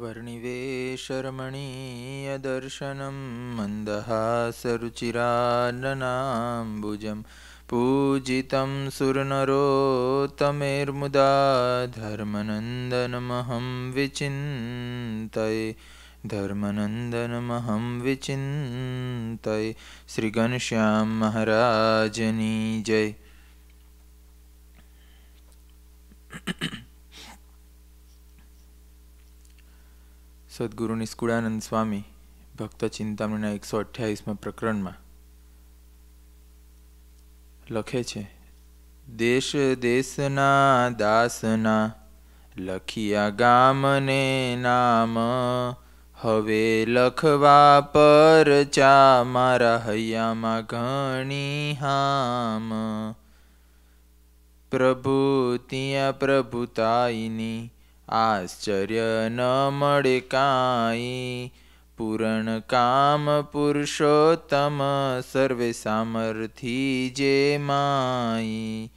वर्णिवेशरमणीयदर्शनं मन्दहासरुचिराननाम्बुजं पूजितं सुरनरोत्तमेर्मुदा धर्मनन्दनमहं विचिन्तये धर्मनन्दनमहं विचिन्तये श्रीघनश्याम महाराजनी जय સદગુરુ નિષ્કુળાનંદ સ્વામી, ભક્ત ચિંતામણીના એકસો અઠ્યાવીસમાં પ્રકરણમાં લખે છે, દેશ દેશના દાસના લખિયા ગામને નામ, હવે લખવા પર ચા મારા હૈયામાં ઘણી હામ. પ્રભુ, ત્યાં પ્રભુતાઈની આશ્ચર્ય ન મળે કાંઈ પૂરણ કામ પુરુષોત્તમ સર્વે સામર્થી જે માઈ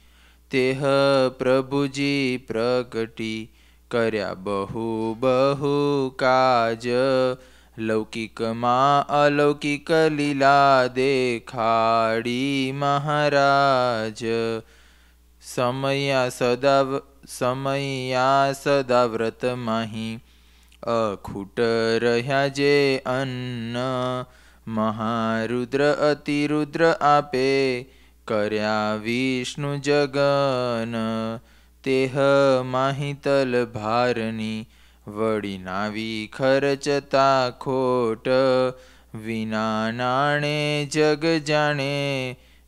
તેહ પ્રભુજી પ્રગટી કર્યા બહુ બહુ કાજ લૌકિકમાં અલૌકિક લીલા દેખાડી મહારાજ સમયા સદા સમયા સદા વ્રત માહી અખૂટ રહ્યા જે અન્ન મહારુદ્ર અતિરુદ્ર આપે કર્યા વિષ્ણુ જગન તેહ માહિતલ ભારની વળી નાવી ખર્ચતા ખોટ વિના નાણે જગ જાણે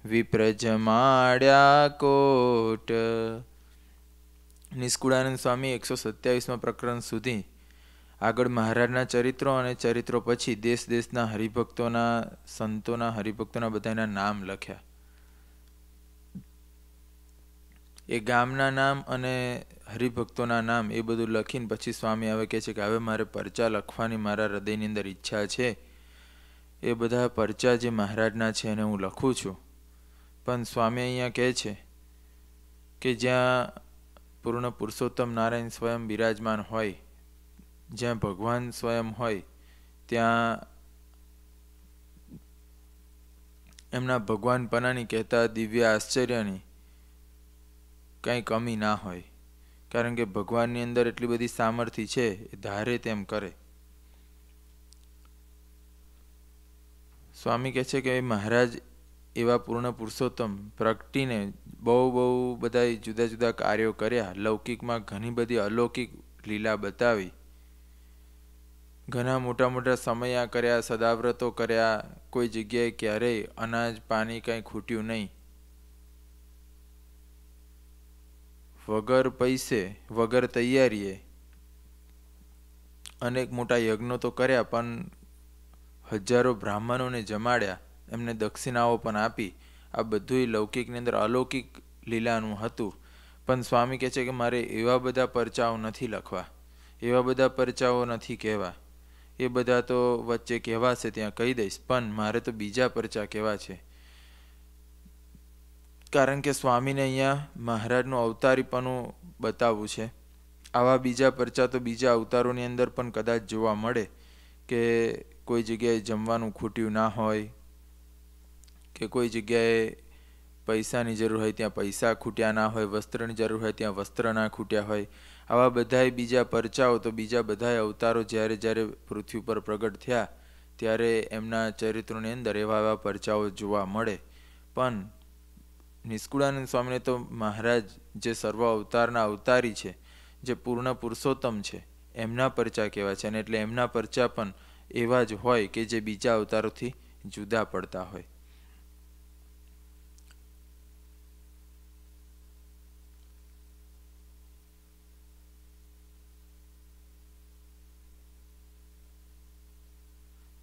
વિપ્ર જમાડ્યા કોટ નિષ્કુળાનંદ સ્વામી એકસો સત્યાવીસમાં પ્રકરણ સુધી આગળ મહારાજના ચરિત્રો અને ચરિત્રો પછી દેશ દેશના હરિભક્તોના સંતોના હરિભક્તોના બધાના નામ લખ્યા. એ ગામના નામ અને હરિભક્તોના નામ એ બધું લખીને પછી સ્વામી આવે કહે છે કે હવે મારે પરચા લખવાની મારા હૃદયની અંદર ઈચ્છા છે. એ બધા પરચા જે મહારાજના છે એને હું લખું છું. પણ સ્વામી અહીંયા કહે છે કે જ્યાં પૂર્ણ પુરુષોત્તમ નારાયણ સ્વયં બિરાજમાન હોય, જ્યાં ભગવાન સ્વયં હોય, ત્યાં એમના ભગવાનપણાની કહેતા દિવ્ય આશ્ચર્યની કંઈ કમી ના હોય, કારણ કે ભગવાનની અંદર એટલી બધી સામર્થ્ય છે એ ધારે તેમ કરે. સ્વામી કહે છે કે મહારાજ એવા પૂર્ણ પુરુષોત્તમ પ્રગટીને બહુ બહુ બધા જુદા જુદા કાર્યો કર્યા. લૌકિકમાં ઘણી બધી અલૌકિક લીલા બતાવી. ઘણા મોટા મોટા સમયા કર્યા, સદાવ્રતો કર્યા. કોઈ જગ્યાએ ક્યારેય અનાજ, પાણી કંઈ ખૂટ્યું નહીં. વગર પૈસે, વગર તૈયારીએ અનેક મોટા યજ્ઞો તો કર્યા, પણ હજારો બ્રાહ્મણોને જમાડ્યા. એમને દક્ષિણાઓ પણ આપી. આ બધું લૌકિકની અંદર અલૌકિક લીલાનું હતું. પણ સ્વામી કહે છે કે મારે એવા બધા પરચાઓ નથી લખવા. એવા બધા પરચાઓ નથી કહેવા. એ બધા તો વચ્ચે કહેવાશે ત્યાં કહી દઈશ. પણ મારે તો બીજા પરચા કહેવા છે. કારણ કે સ્વામીને અહીંયા મહારાજનું અવતારીપણું બતાવવું છે. આવા બીજા પરચા તો બીજા અવતારોની અંદર પણ કદાચ જોવા મળે કે કોઈ જગ્યાએ જમવાનું ખૂટ્યું ના હોય કે કોઈ જગ્યાએ પૈસાની જરૂર હોય, ત્યાં પૈસા ખૂટ્યા ના હોય, વસ્ત્રની જરૂર હોય, ત્યાં વસ્ત્ર ના ખૂટ્યા હોય, આવા બધાય બીજા પરચાઓ તો બીજા બધાય અવતારો જ્યારે જ્યારે પૃથ્વી પર પ્રગટ થયા, ત્યારે એમના ચરિત્રોની અંદર એવા એવા પરચાઓ જોવા મળે. પણ નિષ્કુળાનંદ સ્વામીને તો મહારાજ જે સર્વ અવતારના અવતારી છે, જે પૂર્ણ પુરુષોત્તમ છે, એમના પરચા કહેવા છે અને એટલે એમના પરચા પણ એવા જ હોય કે જે બીજા અવતારોથી જુદા પડતા હોય.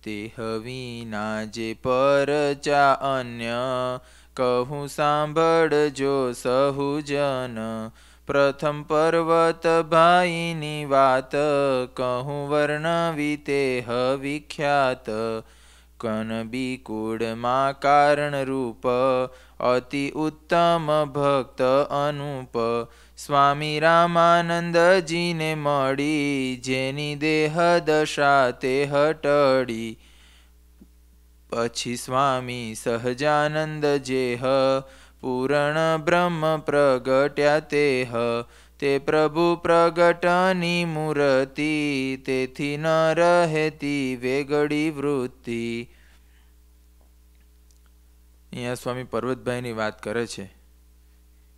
તે વિના જે પરચા અન્ય કહું સાંભળજો સહુજન પ્રથમ પર્વત ભાઈની વાત કહું વર્ણવી તે વિખ્યાત કનબીકુળમાં કારણરૂપ અતિ ઉત્તમ ભક્ત અનુપ સ્વામી રામાનંદજીને મળી, જેની દેહ દશા તે હટડી. પછી સ્વામી સહજાનંદ જેહ પૂરણ બ્રહ્મ પ્રગટ્યા તેહ તે પ્રભુ પ્રગટની મૂર્તિ, તેથી ન રહેતી વેગળી વૃત્તિ. અહીંયા સ્વામી પર્વતભાઈની વાત કરે છે.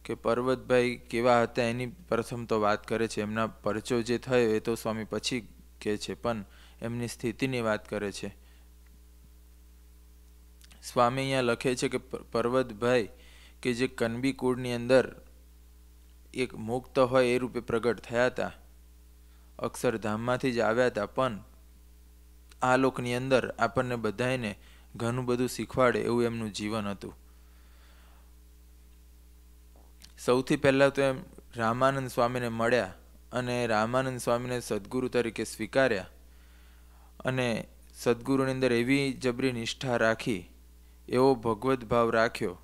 કે પર્વતભાઈ કેવા હતા એની પ્રથમ તો વાત કરે છે. એમના પરચો જે થયો એ તો સ્વામી પછી કહે છે, પણ એમની સ્થિતિની વાત કરે છે. સ્વામી અહીંયા લખે છે કે પર્વતભાઈ કે જે કનબી કુળની અંદર એક મુક્ત હોય એ રૂપે પ્રગટ થયા હતા. અક્ષરધામમાંથી જ આવ્યા હતા, પણ આ લોકની અંદર આપણને બધાને ઘણું બધું શીખવાડે એવું એમનું જીવન હતું. સૌથી પહેલાં તો એમ રામાનંદ સ્વામીને મળ્યા અને રામાનંદ સ્વામીને સદગુરુ તરીકે સ્વીકાર્યા અને સદગુરુની અંદર એવી જબરી નિષ્ઠા રાખી, એવો ભગવદ્ ભાવ રાખ્યો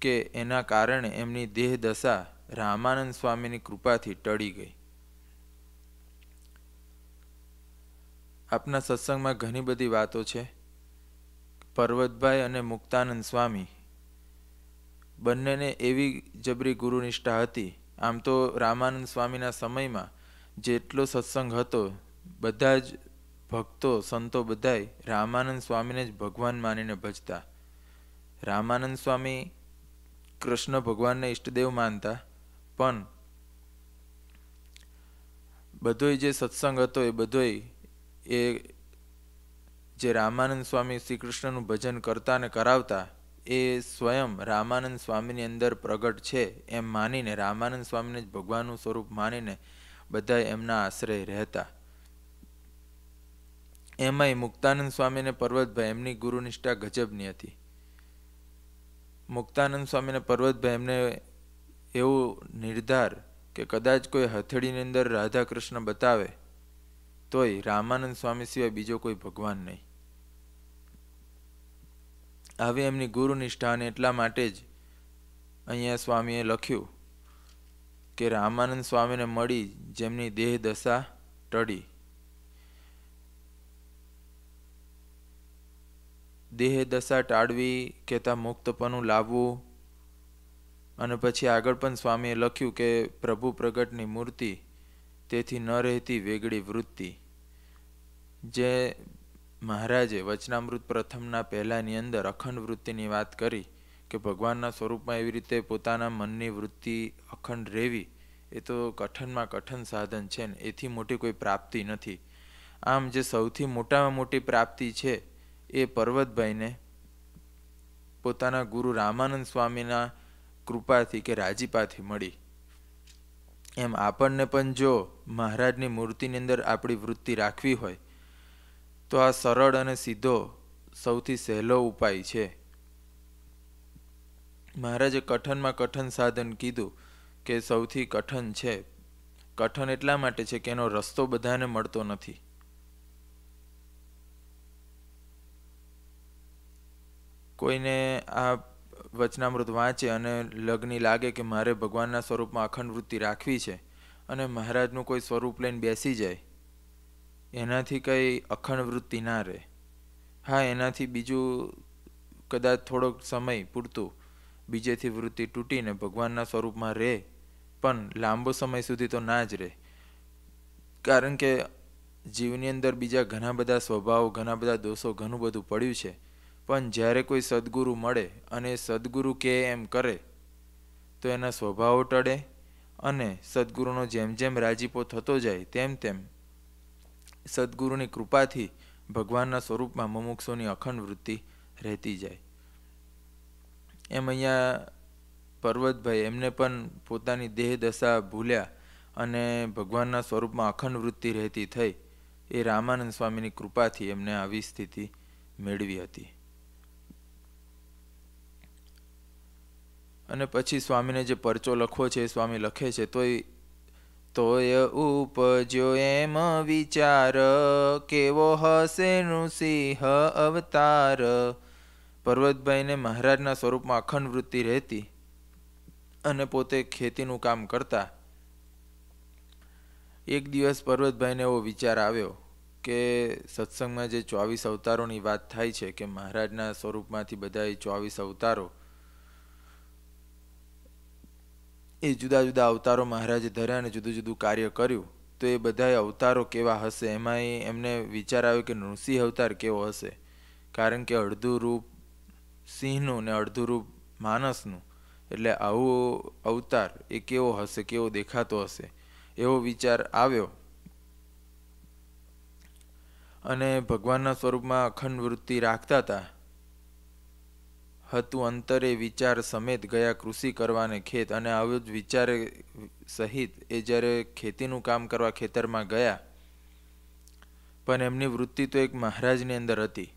કે એના કારણે એમની દેહ દશા રામાનંદ સ્વામીની કૃપાથી ટળી ગઈ. આપના સત્સંગમાં ઘણી બધી વાતો છે. પર્વતભાઈ અને મુક્તાનંદ સ્વામી બંનેને એવી જબરી ગુરુનિષ્ઠા હતી. આમ તો રામાનંદ સ્વામીના સમયમાં જેટલો સત્સંગ હતો, બધા જ ભક્તો, સંતો બધાય રામાનંદ સ્વામીને જ ભગવાન માનીને ભજતા. રામાનંદ સ્વામી કૃષ્ણ ભગવાનને ઈષ્ટદેવ માનતા, પણ બધોય જે સત્સંગ હતો એ બધોય એ જે રામાનંદ સ્વામી શ્રી કૃષ્ણનું ભજન કરતા અને કરાવતા એ સ્વયં રામાનંદ સ્વામીની અંદર પ્રગટ છે એમ માનીને રામાનંદ સ્વામીને જ ભગવાનનું સ્વરૂપ માનીને બધા એમના આશ્રય રહેતા. એમાંય મુક્તાનંદ સ્વામીને પર્વતભાઈ એમની ગુરુનિષ્ઠા ગજબની હતી. મુક્તાનંદ સ્વામીને પર્વતભાઈ એમને એવો નિર્ધાર કે કદાચ કોઈ હથેળીની અંદર રાધા કૃષ્ણ બતાવે, તોય રામાનંદ સ્વામી સિવાય બીજો કોઈ ભગવાન નહીં. આવી એમની ગુરુનિષ્ઠા અને એટલા માટે જ અહીંયા સ્વામીએ લખ્યું કે રામાનંદ સ્વામીને મળી જેમની દેહ દશા ટળી. દેહ દશા ટાળવી કહેતા મુક્તપણું લાવવું અને પછી આગળ પણ સ્વામીએ લખ્યું કે પ્રભુ પ્રગટની મૂર્તિ તેથી ન રહેતી વેગળી વૃત્તિ. જે મહારાજે વચનામૃત પ્રથમના પહેલાંની અંદર અખંડ વૃત્તિની વાત કરી કે ભગવાનના સ્વરૂપમાં એવી રીતે પોતાના મનની વૃત્તિ અખંડ રહેવી, એ તો કઠનમાં કઠન સાધન છે ને, એથી મોટી કોઈ પ્રાપ્તિ નથી. આમ જે સૌથી મોટામાં મોટી પ્રાપ્તિ છે એ પર્વતભાઈને પોતાના ગુરુ રામાનંદ સ્વામીના કૃપાથી કે રાજીપાથી મળી. એમ આપણને પણ જો મહારાજની મૂર્તિની અંદર આપણી વૃત્તિ રાખવી હોય તો આ સરળ અને સીધો સૌથી સહેલો ઉપાય છે. મહારાજે કઠનમાં કઠન સાધન કીધું કે સૌથી કઠન છે. કઠન એટલા માટે છે કે એનો રસ્તો બધાને મળતો નથી. કોઈને આ વચનામૃત વાંચે અને લગ્ની લાગે કે મારે ભગવાનના સ્વરૂપમાં અખંડ વૃત્તિ રાખવી છે અને મહારાજનું કોઈ સ્વરૂપ લઈને બેસી જાય એનાથી કંઈ અખંડ વૃત્તિ ના રહે. હા, એનાથી બીજું કદાચ થોડોક સમય પૂરતું બીજેથી વૃત્તિ તૂટીને ભગવાનના સ્વરૂપમાં રહે, પણ લાંબો સમય સુધી તો ના જ રહે. કારણ કે જીવની અંદર બીજા ઘણા બધા સ્વભાવ, ઘણા બધા દોષો, ઘણું બધું પડ્યું છે. પણ જ્યારે કોઈ સદગુરુ મળે અને સદગુરુ કે એમ કરે, તો એના સ્વભાવો ટળે અને સદગુરુનો જેમ જેમ રાજીપો થતો જાય, તેમ તેમ સદગુરુની કૃપાથી ભગવાનના સ્વરૂપમાં મુમુક્ષોની અખંડ વૃત્તિ રહેતી જાય. એમ અહીંયા પર્વતભાઈ એમને પણ પોતાની દેહ દશા ભૂલ્યા અને ભગવાનના સ્વરૂપમાં અખંડ વૃત્તિ રહેતી થઈ. એ રામાનંદ સ્વામીની કૃપાથી એમને આવી સ્થિતિ મેળવી હતી. અને પછી સ્વામીને જે પરચો લખવો છે, એ સ્વામી લખે છે તોય તોય ઉપજ્યો એમ વિચાર, કેવો હશે નૃસિંહ અવતાર? પર્વતભાઈને મહારાજના સ્વરૂપમાં અખંડ વૃત્તિ રહેતી અને પોતે ખેતીનું કામ કરતા. એક દિવસ પર્વતભાઈને એવો વિચાર આવ્યો કે સત્સંગમાં જે ચોવીસ અવતારોની વાત થાય છે કે મહારાજના સ્વરૂપમાંથી બધા ચોવીસ અવતારો એ જુદા જુદા અવતારો મહારાજે ધર્યા અને જુદું જુદું કાર્ય કર્યું, તો એ બધા અવતારો કેવા હશે? એમાં એમને વિચાર આવ્યો કે નૃસિંહ અવતાર કેવો હશે? કારણ કે અડધું રૂપ સિંહનું ને અડધું રૂપ માણસનું એટલે આવું અવતાર એ કેવો હશે, કેવો દેખાતો હશે? એવો વિચાર આવ્યો. અને ભગવાનના સ્વરૂપમાં અખંડ વૃત્તિ રાખતા હતા. હતું અંતરે વિચાર સમેત ગયા કૃષિ કરવાને ખેત અને આવો જ વિચારે સહિત એ જ્યારે ખેતીનું કામ કરવા ખેતરમાં ગયા. પણ એમની વૃત્તિ તો એક મહારાજની અંદર હતી.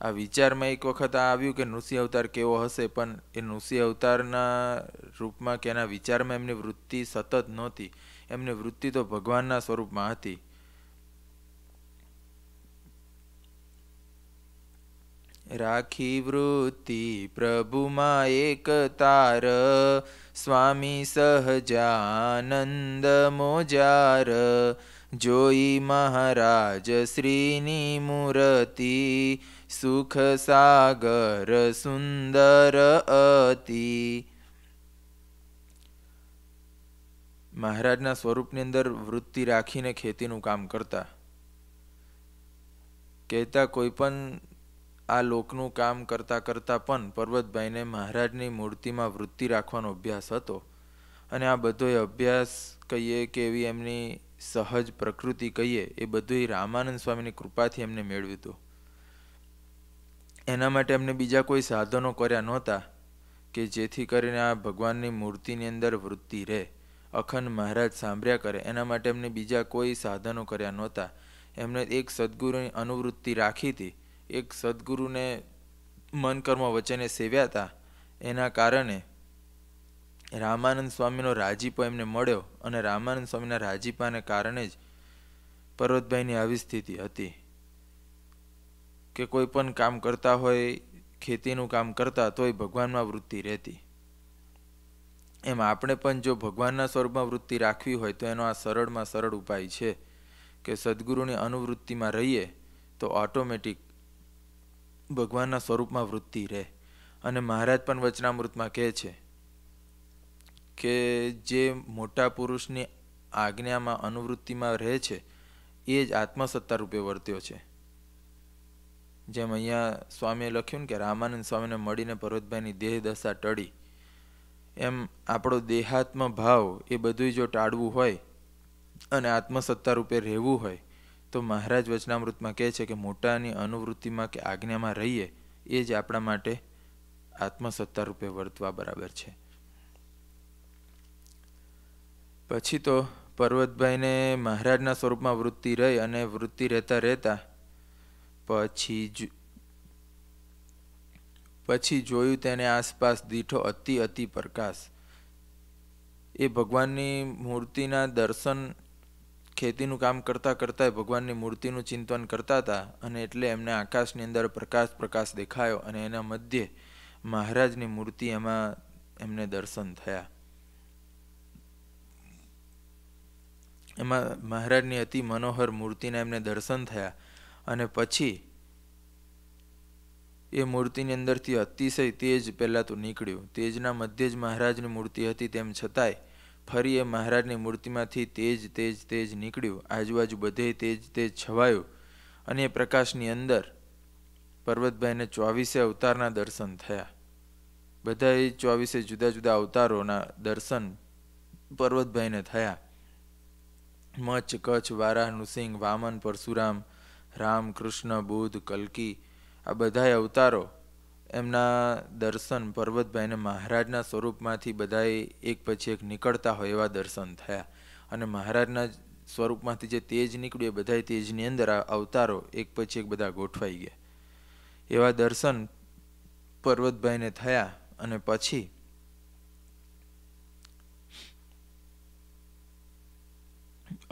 આ વિચારમાં એક વખત આ આવ્યું કે નૃસિંહ અવતાર કેવો હશે, પણ એ નૃસિંહ અવતારના રૂપમાં કે એના વિચારમાં એમની વૃત્તિ સતત નહોતી. એમની વૃત્તિ તો ભગવાનના સ્વરૂપમાં હતી. રાખી વૃત્તિ પ્રભુમાં એક તાર, સ્વામી સહજાનંદ મોજાર. જોઈ મહારાજ શ્રીની મૂર્તિ, સુખ સાગર સુંદર અતિ. મહારાજના સ્વરૂપની અંદર વૃત્તિ રાખીને ખેતીનું કામ કરતા. કહેતા કોઈ પણ આ લોકનું કામ કરતાં કરતાં પણ પર્વતભાઈને મહારાજની મૂર્તિમાં વૃત્તિ રાખવાનો અભ્યાસ હતો. અને આ બધો અભ્યાસ કહીએ કે એવી એમની સહજ પ્રકૃતિ કહીએ, એ બધું રામાનંદ સ્વામીની કૃપાથી એમને મેળવ્યું હતું. એના માટે એમને બીજા કોઈ સાધનો કર્યા નહોતા કે જેથી કરીને આ ભગવાનની મૂર્તિની અંદર વૃત્તિ રહે. અખંડ મહારાજ સાંભળ્યા કરે, એના માટે એમને બીજા કોઈ સાધનો કર્યા નહોતા. એમને એક સદગુરુની અનુવૃત્તિ રાખી હતી. એક સદગુરુને મન કર્મ વચને સેવ્યા હતા. એના કારણે રામાનંદ સ્વામીનો રાજીપો એમને મળ્યો અને રામાનંદ સ્વામીના રાજીપાને કારણે જ પર્વતભાઈની આવી સ્થિતિ હતી. કે કોઈ પણ કામ કરતા હોય, ખેતીનું કામ કરતા તોય ભગવાનમાં વૃત્તિ રહેતી. એમ આપણે પણ જો ભગવાનના સ્વરૂપમાં વૃત્તિ રાખવી હોય તો એનો આ સરળમાં સરળ ઉપાય છે કે સદગુરુની અનુવૃત્તિમાં રહીએ તો ઓટોમેટિક ભગવાનના સ્વરૂપમાં વૃત્તિ રહે. અને મહારાજ પણ વચનામૃતમાં કહે છે કે જે મોટા પુરુષની આજ્ઞામાં અનુવૃત્તિમાં રહે છે, એ જ આત્મસત્તા રૂપે વર્ત્યો છે. જેમ અહીંયા સ્વામીએ લખ્યું ને કે રામાનંદ સ્વામીને મળીને પર્વતભાઈની દેહ દશા ટળી. એમ આપણો દેહાત્મ ભાવ એ બધું જો ટાળવું હોય અને આત્મસત્તા રૂપે રહેવું હોય તો મહારાજ વચનામૃતમાં કહે છે કે મોટાની અનુવૃત્તિમાં કે આજ્ઞામાં રહીએ, એ જ આપણા માટે આત્મસત્તા રૂપે વર્તવા બરાબર છે. પછી તો પર્વતભાઈને મહારાજના સ્વરૂપમાં વૃત્તિ રહી અને વૃત્તિ રહેતા રહેતા પછી જ, પછી જોયું તેને આસપાસ દીઠો અતિ અતિ પ્રકાશ. એ ભગવાનની મૂર્તિના દર્શન ખેતીનું કામ કરતાં કરતાં ભગવાનની મૂર્તિનું ચિંતન કરતા હતા અને એટલે એમને આકાશની અંદર પ્રકાશ પ્રકાશ દેખાયો અને એના મધ્યે મહારાજની મૂર્તિ એમાં એમને દર્શન થયા. એમાં મહારાજની અતિ મનોહર મૂર્તિના એમને દર્શન થયા અને પછી એ મૂર્તિની અંદરથી અતિશય તેજ પહેલાં તો નીકળ્યું. તેજના મધ્યે જ મહારાજની મૂર્તિ હતી તેમ છતાંય ફરી એ મહારાજની મૂર્તિમાંથી તેજ તેજ તેજ નીકળ્યું. આજુબાજુ બધે તેજ તેજ છવાયું અને એ પ્રકાશની અંદર પર્વતભાઈને ચોવીસે અવતારના દર્શન થયા. બધા ચોવીસે જુદા જુદા અવતારોના દર્શન પર્વતભાઈને થયા. મચ્છ, કચ્છ, વારાહ, નૃસિંહ, વામન, પરશુરામ રામ કૃષ્ણ બુદ્ધ કલકી આ બધા અવતારો એમના દર્શન પર્વતભાઈને મહારાજના સ્વરૂપમાંથી બધાએ એક પછી એક નીકળતા હોય એવા દર્શન થયા. અને મહારાજના સ્વરૂપમાંથી જે તેજ નીકળ્યું એ બધા તેજની અંદર અવતારો એક પછી એક બધા ગોઠવાઈ ગયા. એવા દર્શન પર્વતભાઈને થયા અને પછી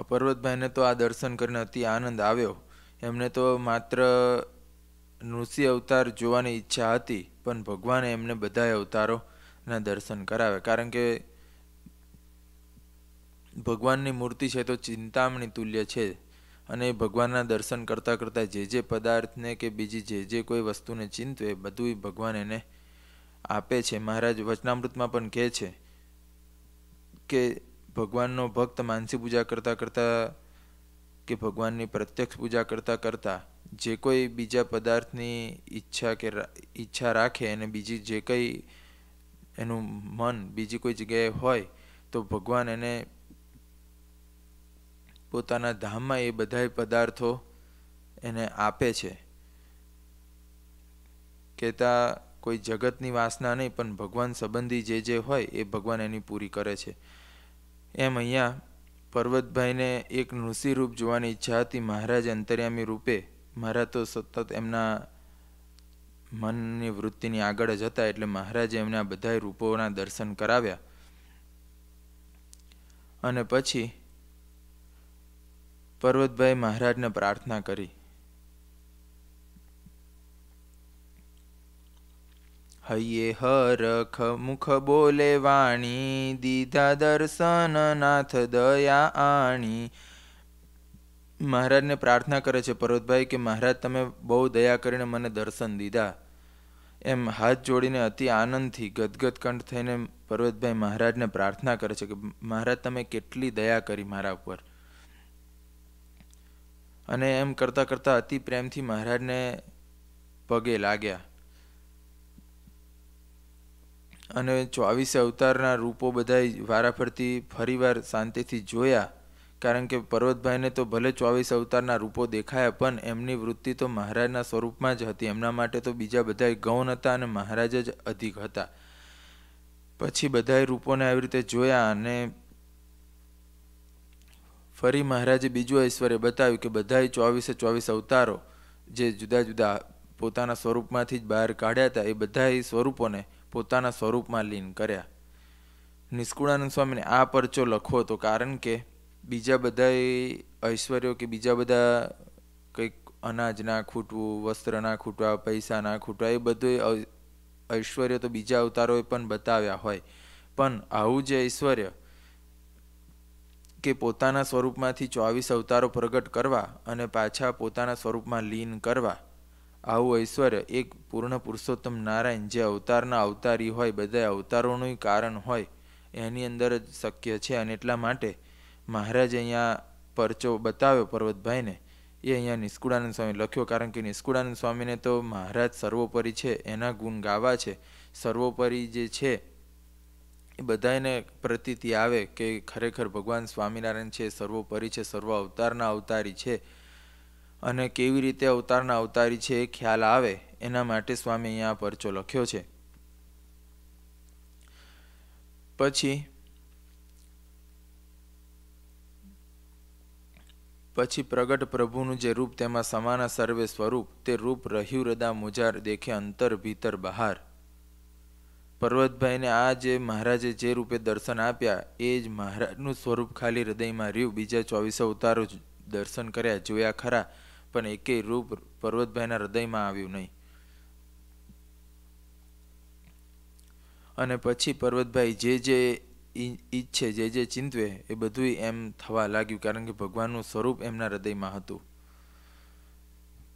પર્વતભાઈને તો આ દર્શન કરીને અતિ આનંદ આવ્યો. એમને તો માત્ર નૃસિંહ અવતાર જોવાની ઈચ્છા હતી, પણ ભગવાને એમને બધા અવતારોના દર્શન કરાવે કારણ કે ભગવાનની મૂર્તિ છે તો ચિંતામણી તુલ્ય છે અને ભગવાનના દર્શન કરતાં કરતાં જે જે પદાર્થને કે બીજી જે જે કોઈ વસ્તુને ચિંતવે બધું ભગવાન એને આપે છે. મહારાજ વચનામૃતમાં પણ કહે છે કે ભગવાનનો ભક્ત માનસી પૂજા કરતાં કરતાં કે ભગવાનની પ્રત્યક્ષ પૂજા કરતાં કરતાં જે કોઈ બીજા પદાર્થની ઈચ્છા કે ઈચ્છા રાખે અને બીજી જે કંઈ એનું મન બીજી કોઈ જગ્યાએ હોય, તો ભગવાન એને પોતાના ધામમાં એ બધા પદાર્થો એને આપે છે. કહેતા કોઈ જગતની વાસના નહીં, પણ ભગવાન સંબંધી જે જે હોય, એ ભગવાન એની પૂરી કરે છે. એમ અહીંયા પર્વતભાઈને એક નૃષિ રૂપ જોવાની ઈચ્છા હતી. મહારાજ અંતર્યામી રૂપે મહારાજ તો સતત એમના મનની વૃત્તિની આગળ જ હતા એટલે મહારાજે એમને આ બધા રૂપોના દર્શન કરાવ્યા. અને પછી પર્વતભાઈ મહારાજને પ્રાર્થના કરી. હૈયે હરખ મુખ બોલે વાણી, દીધા દર્શન, નાથ દયા આણી. મહારાજને પ્રાર્થના કરે છે, પર્વતભાઈ, કે મહારાજ, તમે બહુ દયા કરીને મને દર્શન દીધા. એમ હાથ જોડીને અતિ આનંદથી ગદગદ કંઠ થઈને પર્વતભાઈ મહારાજને પ્રાર્થના કરે છે કે, મહારાજ, તમે કેટલી દયા કરી મારા ઉપર. અને એમ કરતાં કરતાં અતિ પ્રેમથી મહારાજને પગે લાગ્યા. અને ચોવીસે અવતારના રૂપો બધા વારાફરતી ફરીવાર શાંતિથી જોયા. કારણ કે પર્વતભાઈને તો ભલે ચોવીસ અવતારના રૂપો દેખાયા, પણ એમની વૃત્તિ તો મહારાજના સ્વરૂપમાં જ હતી. એમના માટે તો બીજા બધા ગૌણ હતા અને મહારાજ જ અધિક હતા. પછી બધાય રૂપોને આવી રીતે જોયા અને ફરી મહારાજે બીજું ઐશ્વર્ય બતાવ્યું કે બધા ચોવીસે ચોવીસ અવતારો જે જુદા જુદા પોતાના સ્વરૂપમાંથી જ બહાર કાઢ્યા હતા, એ બધા સ્વરૂપોને પોતાના સ્વરૂપમાં લીન કર્યા. નિષ્કુળાનંદ સ્વામીને આ પરચો લખવો હતો કારણ કે બીજા બધાએ ઐશ્વર્યો કે બીજા બધા કંઈક અનાજ ના ખૂટવું, વસ્ત્ર ના ખૂટવા, પૈસા ના ખૂટવા, એ બધું ઐશ્વર્ય તો બીજા અવતારોએ પણ બતાવ્યા હોય. પણ આવું જે ઐશ્વર્ય કે પોતાના સ્વરૂપમાંથી ચોવીસ અવતારો પ્રગટ કરવા અને પાછા પોતાના સ્વરૂપમાં લીન કરવા, આવું ઐશ્વર્ય એક પૂર્ણ પુરુષોત્તમ નારાયણ જે અવતારના અવતારી હોય બધા અવતારોનું કારણ હોય, એની અંદર જ શક્ય છે અને એટલા માટે મહારાજ અહીંયા પરચો બતાવ્યો પર્વતભાઈને. એ અહીંયા નિષ્કુળાનંદ સ્વામી લખ્યો, કારણ કે નિષ્કુળાનંદ સ્વામીને તો મહારાજ સર્વોપરી છે, એના ગુણ ગાવા છે. સર્વોપરી જે છે, એ બધાને પ્રતીતિ આવે કે ખરેખર ભગવાન સ્વામિનારાયણ છે, સર્વોપરી છે, સર્વ અવતારના અવતારી છે. અને કેવી રીતે અવતારના અવતારી છે એ ખ્યાલ આવે, એના માટે સ્વામી અહીંયા પરચો લખ્યો છે. પછી પછી પ્રગટ પ્રભુનું જે રૂપ તેમાં સમાના સર્વે સ્વરૂપ, તે રૂપ રહ્યું રદા મુજાર દેખે અંતર ભીતર બહાર. પર્વતભાઈને આ જે મહારાજે જે રૂપે દર્શન આપ્યા, એ જ મહારાજનું સ્વરૂપ ખાલી હૃદયમાં રહ્યું. બીજા ચોવીસો અવતારો દર્શન કર્યા, જોયા ખરા, પણ એકેય રૂપ પર્વતભાઈના હૃદયમાં આવ્યું નહીં. અને પછી પર્વતભાઈ જે જે ઈચ્છે જે જે ચિંતવે એ બધું એમ થવા લાગ્યું કારણ કે ભગવાનનું સ્વરૂપ એમના હૃદયમાં હતું.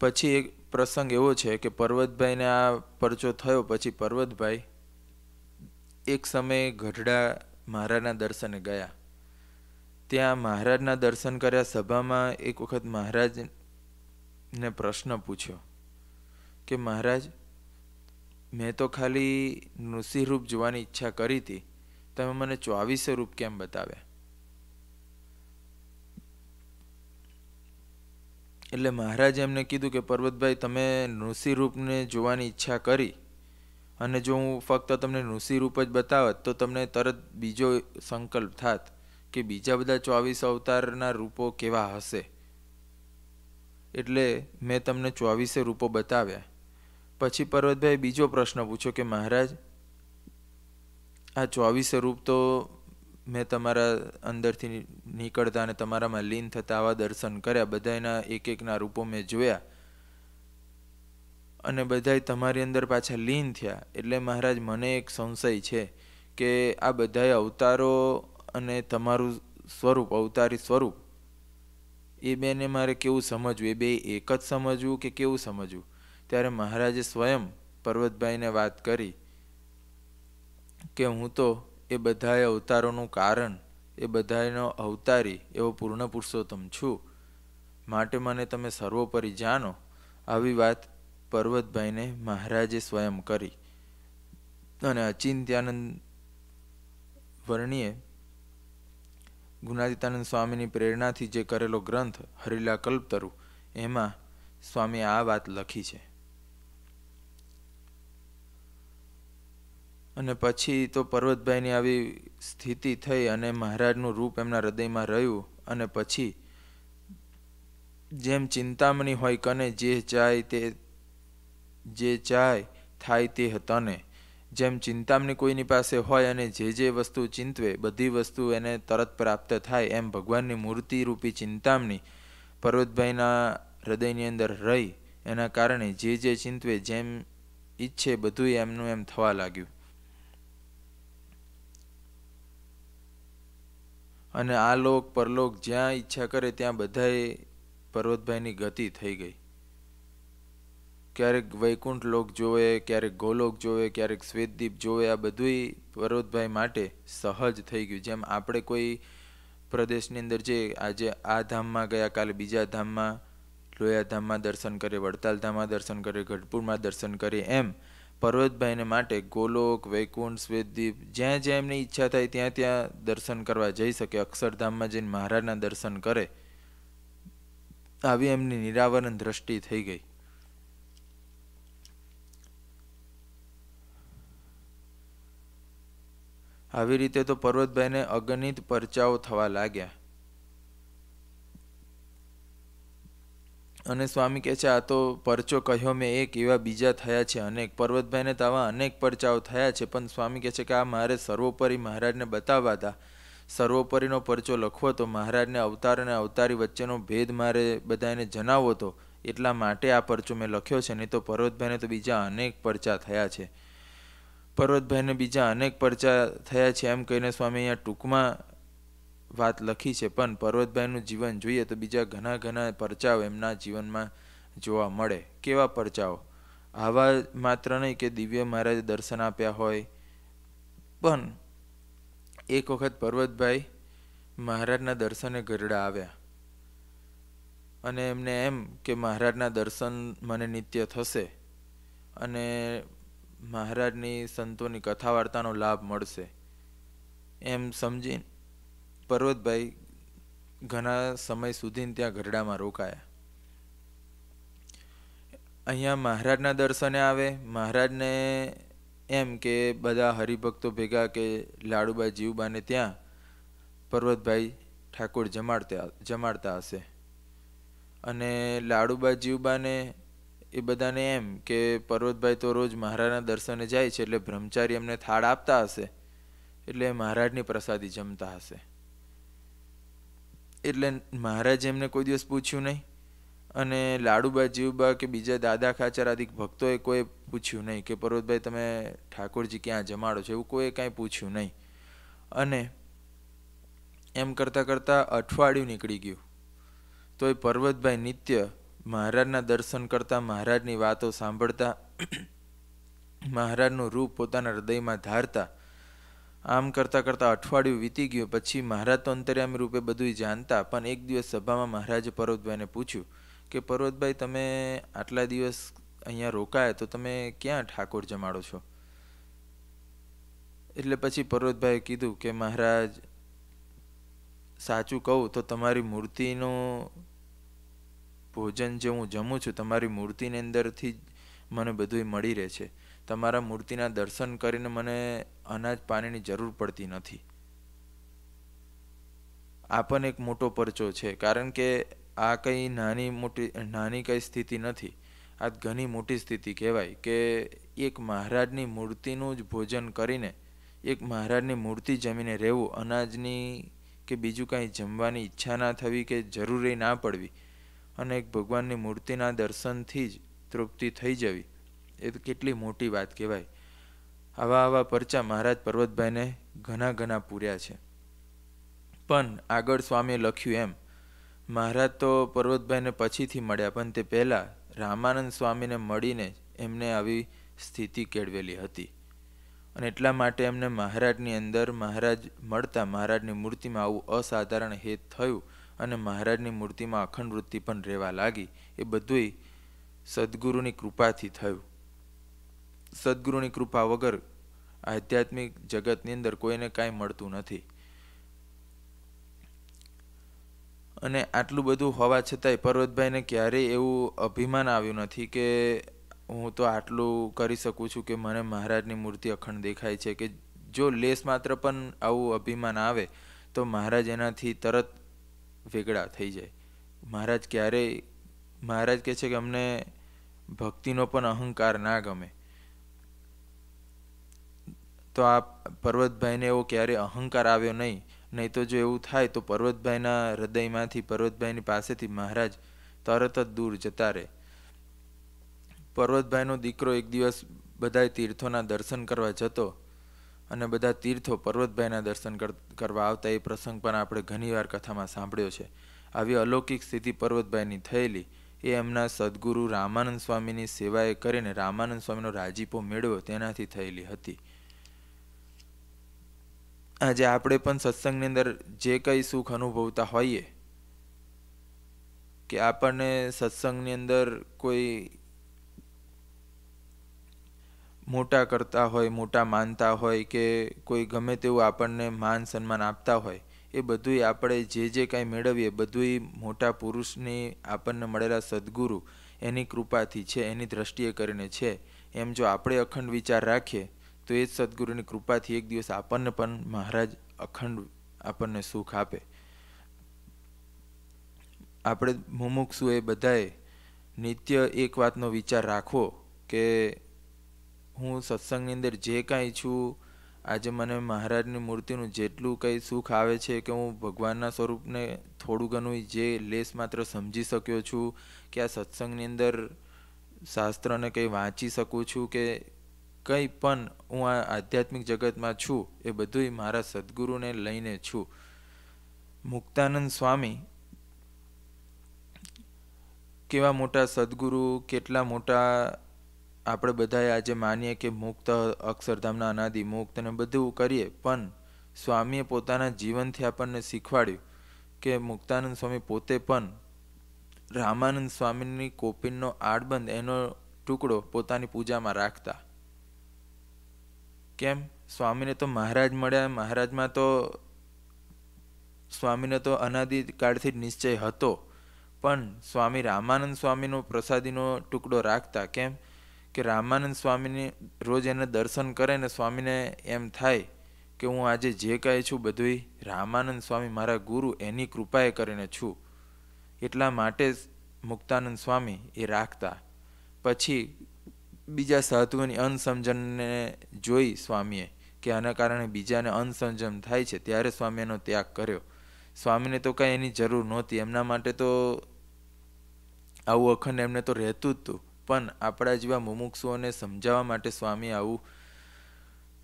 પછી એક પ્રસંગ એવો છે કે પર્વતભાઈને આ પરચો થયો, પછી પર્વતભાઈ એક સમયે ગઢડા મહારાજના દર્શને ગયા. ત્યાં મહારાજના દર્શન કર્યા, સભામાં એક વખત મહારાજને પ્રશ્ન પૂછ્યો કે મહારાજ, મેં તો ખાલી નૃસિંહરૂપ જોવાની ઈચ્છા કરી હતી તમે મને ચોવીસે રૂપ કેમ બતાવ્યા? એટલે મહારાજે એમને કીધું કે, પર્વતભાઈ, તમે નૃસિંહ રૂપને જોવાની ઈચ્છા કરી અને જો હું ફક્ત તમને ઋષિ રૂપ જ બતાવત, તો તમને તરત બીજો સંકલ્પ થાત કે બીજા બધા ચોવીસ અવતારના રૂપો કેવા હશે. એટલે મેં તમને ચોવીસે રૂપો બતાવ્યા. પછી પર્વતભાઈ બીજો પ્રશ્ન પૂછ્યો કે, મહારાજ આ ચોવીસે રૂપ તો મેં તમારા અંદરથી નીકળતા અને તમારામાં લીન થતા આવા દર્શન કર્યા. બધાના એક એકના રૂપો મેં જોયા. અને બધાય તમારી અંદર પાછા લીન થયા. એટલે મહારાજ, મને એક સંશય છે કે આ બધાય અવતારો અને તમારું સ્વરૂપ, અવતારી સ્વરૂપ, એ બેને મારે કેવું સમજવું? એ બે એક જ સમજવું કે કેવું સમજવું? ત્યારે મહારાજે સ્વયં પર્વતભાઈને વાત કરી. કે હું તો એ બધાય અવતારોનું કારણ, એ બધાનો અવતારી એવો પૂર્ણ પુરુષોત્તમ છું. માટે મને તમે સર્વોપરી જાણો, આવી વાત પર્વતભાઈને મહારાજે સ્વયં કરી. અને અચિંત્યાનંદ વર્ણીએ, ગુણાદિતાનંદ સ્વામીની પ્રેરણાથી જે કરેલો ગ્રંથ હરિલા કલ્પતરુ એમાં સ્વામી આ વાત લખી છે. અને પછી તો પર્વતભાઈની આવી સ્થિતિ થઈ અને મહારાજનું રૂપ એમના હૃદયમાં રહ્યું અને પછી જેમ ચિંતામણી હોય કને જે ચાય તે જે ચાય થાય તે તને જેમ ચિંતામણી કોઈની પાસે હોય અને જે જે વસ્તુ ચિંતવે, બધી વસ્તુ એને તરત પ્રાપ્ત થાય એમ ભગવાનની મૂર્તિ રૂપી ચિંતામણી પર્વતભાઈના હૃદયની અંદર રહી. એના કારણે જે જે ચિંતવે, જેમ ઈચ્છે બધું એમનું એમ થવા લાગ્યું. અને આ લોક પરલોક જ્યાં ઈચ્છા કરે ત્યાં બધાએ પર્વતભાઈની ગતિ થઈ ગઈ. ક્યારેક વૈકુંઠ લોક જોવે, ક્યારેક ગોલોક જોવે, ક્યારેક શ્વેતદીપ જોવે, આ બધુંય પર્વતભાઈ માટે સહજ થઈ ગયું. જેમ આપણે કોઈ પ્રદેશની અંદર જે આજે આ ધામમાં ગયા, કાલે બીજા ધામમાં, લોયા ધામમાં દર્શન કરે વડતાલ ધામમાં દર્શન કરે ગઢપુરમાં દર્શન કરે એમ પર્વતભાઈને માટે ગોલોક, વૈકુંઠ શ્વેતદીપ જ્યાં જ્યાં એમની ઈચ્છા થાય ત્યાં ત્યાં દર્શન કરવા જઈ શકે. અક્ષરધામમાં જઈને મહારાજના દર્શન કરે. આવી એમની નિરાવરણ દ્રષ્ટિ થઈ ગઈ. આવી રીતે તો પર્વતભાઈને અગણિત પરચાઓ થવા લાગ્યા. અને સ્વામી કહે છે, આ તો પરચો કહ્યો મેં એક એવા બીજા થયા છે, અનેક પર્વતભાઈને તો આવા અનેક પરચાઓ થયા છે. પણ સ્વામી કહે છે કે, આ મારે સર્વોપરી મહારાજને બતાવવા હતા સર્વોપરીનો પરચો લખવો તો મહારાજને અવતાર અને અવતારી વચ્ચેનો ભેદ મારે બધાને જણાવવો હતો એટલા માટે આ પરચો મેં લખ્યો છે, નહીં તો પર્વતભાઈને તો બીજા અનેક પરચા થયા છે. પર્વતભાઈને બીજા અનેક પરચા થયા છે એમ કહીને સ્વામી અહીંયા ટૂંકમાં વાત લખી છે, પણ પર્વતભાઈનું જીવન જોઈએ તો બીજા ઘણા ઘણા પરચાઓ એમના જીવનમાં જોવા મળે. કેવા પરચાઓ આવા માત્ર નહીં કે દિવ્ય મહારાજે દર્શન આપ્યા હોય. પણ એક વખત પર્વતભાઈ મહારાજના દર્શને ગરડા આવ્યા. અને એમને એમ કે મહારાજના દર્શન મને નિત્ય થશે અને મહારાજની સંતોની કથા વાર્તાનો લાભ મળશે. એમ સમજી પર્વતભાઈ ઘણા સમય સુધી ત્યાં ગરડામાં રોકાયા. અહીંયા મહારાજના દર્શને આવે, મહારાજને એમ કે બધા હરિભક્તો ભેગા કે લાડુબા જીવબાને ત્યાં પર્વતભાઈ ઠાકોર જમાડતા જમાડતા હશે. અને લાડુબા જીવબાને એ બધાને એમ કે પર્વતભાઈ તો રોજ મહારાજના દર્શને જાય છે એટલે બ્રહ્મચારી એમને થાળ આપતા હશે, એટલે મહારાજની પ્રસાદી જમતા હશે. એટલે મહારાજ એમને કોઈ દિવસ પૂછ્યું નહીં. અને લાડુબા, જીવબા કે બીજા દાદા ખાચર આદિ ભક્તોએ કોઈ પૂછ્યું નહીં કે પર્વતભાઈ, તમે ઠાકોરજી ક્યાં જમાડો છો? એવું કોઈ કાંઈ પૂછ્યું નહીં. અને એમ કરતાં કરતાં અઠવાડિયું નીકળી ગયું. તો એ પર્વતભાઈ નિત્ય મહારાજના દર્શન કરતા મહારાજની વાતો સાંભળતા, મહારાજનું રૂપ પોતાના હૃદયમાં ધારતા આમ કરતાં કરતાં અઠવાડિયું વીતી ગયું. પછી મહારાજ તો અંતર્યામી રૂપે બધું જાણતા, પણ એક દિવસ સભામાં મહારાજે પર્વતભાઈને પૂછ્યું કે, પર્વતભાઈ, તમે આટલા દિવસ અહીંયા રોકાયા તો તમે ક્યાં ઠાકોર જમાડો છો? એટલે પછી પર્વતભાઈએ કીધું કે, મહારાજ, સાચું કહું તો તમારી મૂર્તિનું ભોજન જે હું જમું છું, તમારી મૂર્તિની અંદરથી મને બધું મળી રહે છે. તમારા મૂર્તિના દર્શન કરીને મને અનાજ પાણીની જરૂર પડતી નથી. આ પણ એક મોટો પરચો છે, કારણ કે આ કંઈ નાની મોટી, નાની કંઈ સ્થિતિ નથી. આ ઘણી મોટી સ્થિતિ કહેવાય કે એક મહારાજની મૂર્તિનું જ ભોજન કરીને એક મહારાજની મૂર્તિ જમીને રહેવું, અનાજની કે બીજું કાંઈ જમવાની ઈચ્છા ના થવી કે જરૂરી ના પડવી, અને એક ભગવાનની મૂર્તિના દર્શનથી જ તૃપ્તિ થઈ જવી. એ કેટલી મોટી વાત કહેવાય. આવા આવા પરચા મહારાજ પર્વતભાઈને ઘણા ઘણા પૂર્યા છે. પણ આગળ સ્વામીએ લખ્યું એમ, મહારાજ તો પર્વતભાઈને પછીથી મળ્યા, પણ તે પહેલાં રામાનંદ સ્વામીને મળીને એમને આવી સ્થિતિ કેળવેલી હતી. અને એટલા માટે એમને મહારાજની અંદર મહારાજ મળતા મહારાજની મૂર્તિમાં આવું અસાધારણ હેત થયું અને મહારાજની મૂર્તિમાં અખંડ વૃત્તિ પણ રહેવા લાગી. એ બધુંય સદગુરુની કૃપાથી થયું. સદગુરુની કૃપા વગર આધ્યાત્મિક જગતની અંદર કોઈને કાંઈ મળતું નથી. અને આટલું બધું હોવા છતાંય પર્વતભાઈને ક્યારેય એવું અભિમાન આવ્યું નથી કે હું તો આટલું કરી શકું છું કે મને મહારાજની મૂર્તિ અખંડ દેખાય છે કે જો લેસ માત્ર પણ આવું અભિમાન આવે તો મહારાજ એનાથી તરત વેગળા થઈ જાય. મહારાજ ક્યારેય, મહારાજ કહે છે કે અમને ભક્તિનો પણ અહંકાર ના ગમે. તો આ પર્વતભાઈને એવો ક્યારે અહંકાર આવ્યો નહીં. નહીં તો જો એવું થાય તો પર્વતભાઈના હૃદયમાંથી, પર્વતભાઈની પાસેથી મહારાજ તરત જ દૂર જતા રહે. પર્વતભાઈનો દીકરો એક દિવસ બધા તીર્થોના દર્શન કરવા જતો અને બધા તીર્થો પર્વતભાઈના દર્શન કરવા આવતા એ પ્રસંગ પણ આપણે ઘણીવાર કથામાં સાંભળ્યો છે. આવી અલૌકિક સ્થિતિ પર્વતભાઈની થયેલી, એ એમના સદગુરુ રામાનંદ સ્વામીની સેવાએ કરીને રામાનંદ સ્વામીનો રાજીપો મેળવ્યો, તેનાથી થયેલી હતી. આજે આપણે પણ સત્સંગની અંદર જે કંઈ સુખ અનુભવતા હોઈએ, કે આપણને સત્સંગની અંદર કોઈ મોટા કરતા હોય, મોટા માનતા હોય કે કોઈ ગમે તેવું આપણને માન સન્માન આપતા હોય, એ બધુંય આપણે જે જે કાંઈ મેળવીએ, બધુંય મોટા પુરુષની આપણને મળેલા સદગુરુ એની કૃપાથી છે, એની દ્રષ્ટિએ કરીને છે. એમ જો આપણે અખંડ વિચાર રાખીએ તો એ જ સદગુરુની કૃપાથી એક દિવસ આપણને પણ મહારાજ અખંડ આપણને સુખ આપે. આપણે મુમુક્ષુ એ બધાએ નિત્ય એક વાતનો વિચાર રાખવો કે હું સત્સંગની અંદર જે કાંઈ છું, આજે મને મહારાજની મૂર્તિનું જેટલું કંઈ સુખ આવે છે કે હું ભગવાનના સ્વરૂપને થોડું ઘણું જે લેસ માત્ર સમજી શક્યો છું, કે આ સત્સંગની અંદર શાસ્ત્રને કંઈ વાંચી શકું છું કે કંઈ પણ હું આ આધ્યાત્મિક જગતમાં છું, એ બધું મારા સદગુરુને લઈને છું. મુક્તાનંદ સ્વામી કેવા મોટા સદગુરુ, કેટલા મોટા આપણે બધાએ આજે માનીએ કે મુક્ત, અક્ષરધામના અનાદિ મુક્ત ને બધું કરીએ, પણ સ્વામીએ પોતાના જીવનથી આપણને શીખવાડ્યું કે મુક્તાનંદ સ્વામી પોતે પણ રામાનંદ સ્વામીની કોપિનનો આડબંધ એનો ટુકડો પોતાની પૂજામાં રાખતા. કેમ? સ્વામીને તો મહારાજ મળ્યા. મહારાજમાં તો સ્વામીને તો અનાદિકાળથી જ નિશ્ચય હતો. પણ સ્વામી રામાનંદ સ્વામીનો પ્રસાદીનો ટુકડો રાખતા કેમ કે રામાનંદ સ્વામીને રોજ એને દર્શન કરે ને સ્વામીને એમ થાય કે હું આજે જે કહે છું બધું રામાનંદ સ્વામી મારા ગુરુ, એની કૃપાએ કરીને છું. એટલા માટે મુક્તાનંદ સ્વામી એ રાખતા. પછી બીજા સાધુઓની અનસમજણને જોઈ સ્વામીએ કે આના કારણે બીજાને અનસમજણ થાય છે, ત્યારે સ્વામી એનો ત્યાગ કર્યો. સ્વામીને તો કાંઈ એની જરૂર નહોતી. એમના માટે તો આવું અખંડ એમને તો રહેતું જ હતું. પણ આપણા જેવા મુમુક્ષુઓને સમજાવવા માટે સ્વામી આવું